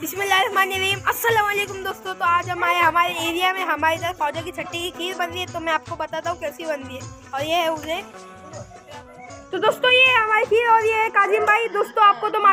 बिस्मिल्लाहिर्रहमानिर्रहीम। दोस्तों तो आज हम आए हमारे एरिया में। हमारे इधर खौजा की छट्टी की खीर बन रही है तो मैं आपको बताता हूँ कैसी बन रही है। और ये है उसे। तो दोस्तों, ये हमारी खीर और ये है काजिम भाई। दोस्तों, आपको तो